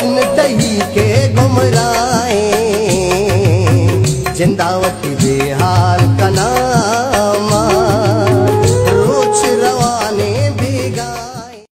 हुस्न दही के गुमराए जिंदावत बेहाल कना